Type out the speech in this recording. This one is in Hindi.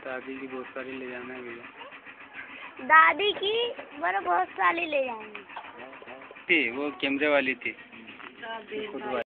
दादी की बहुत सारी ले जाना है भैया। दादी की बड़ा बहुत सारी ले जाएँगे। थी वो कैमरे वाली थी। खुद वाली।